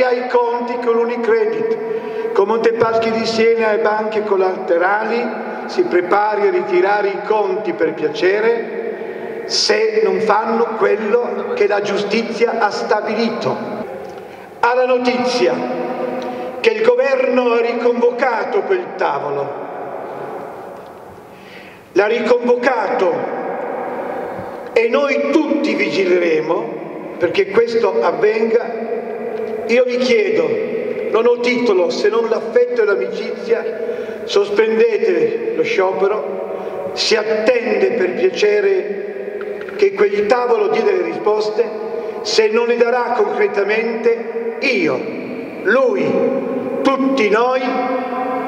sia i conti con l'Unicredit, con Montepaschi di Siena e banche collaterali, si prepari a ritirare i conti per piacere se non fanno quello che la giustizia ha stabilito. Ha la notizia che il governo ha riconvocato quel tavolo. L'ha riconvocato e noi tutti vigileremo perché questo avvenga. Io vi chiedo, non ho titolo se non l'affetto e l'amicizia, sospendete lo sciopero, si attende per piacere che quel tavolo dia delle risposte, se non le darà concretamente io, lui, tutti noi,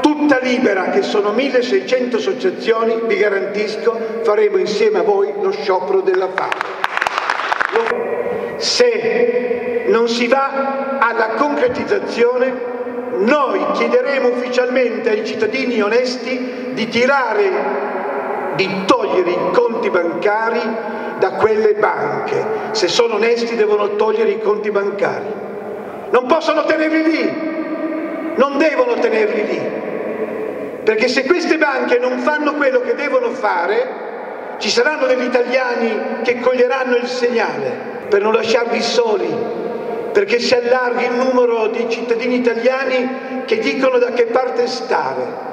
tutta libera, che sono 1600 associazioni, vi garantisco, faremo insieme a voi lo sciopero della fame. Se non si va alla concretizzazione, noi chiederemo ufficialmente ai cittadini onesti di tirare, di togliere i conti bancari da quelle banche. Se sono onesti devono togliere i conti bancari. Non possono tenerli lì, non devono tenerli lì. Perché se queste banche non fanno quello che devono fare, ci saranno degli italiani che coglieranno il segnale per non lasciarvi soli, perché si allarghi il numero di cittadini italiani che dicono da che parte stare,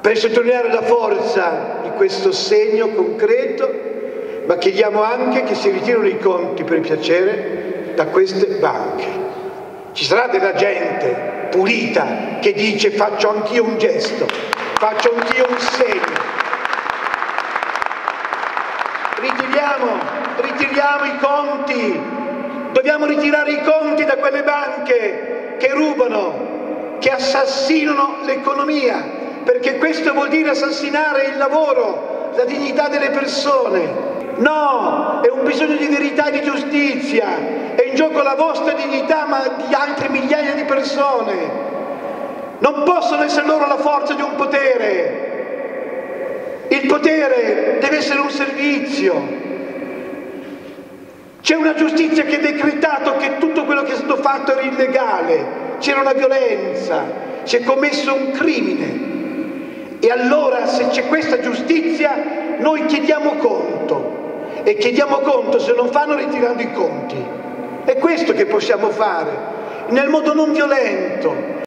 per sottolineare la forza di questo segno concreto, ma chiediamo anche che si ritirino i conti per piacere da queste banche. Ci sarà della gente pulita che dice faccio anch'io un gesto, faccio anch'io un segno. Ritiriamo ritiriamo i conti, dobbiamo ritirare i conti da quelle banche che rubano, che assassinano l'economia, perché questo vuol dire assassinare il lavoro, la dignità delle persone. No, è un bisogno di verità e di giustizia, è in gioco la vostra dignità ma di altre migliaia di persone. Non possono essere loro la forza di un potere. Il potere deve essere un servizio, c'è una giustizia che ha decretato che tutto quello che è stato fatto era illegale, c'era una violenza, si è commesso un crimine. E allora se c'è questa giustizia noi chiediamo conto e chiediamo conto se non fanno ritirando i conti. È questo che possiamo fare, nel modo non violento,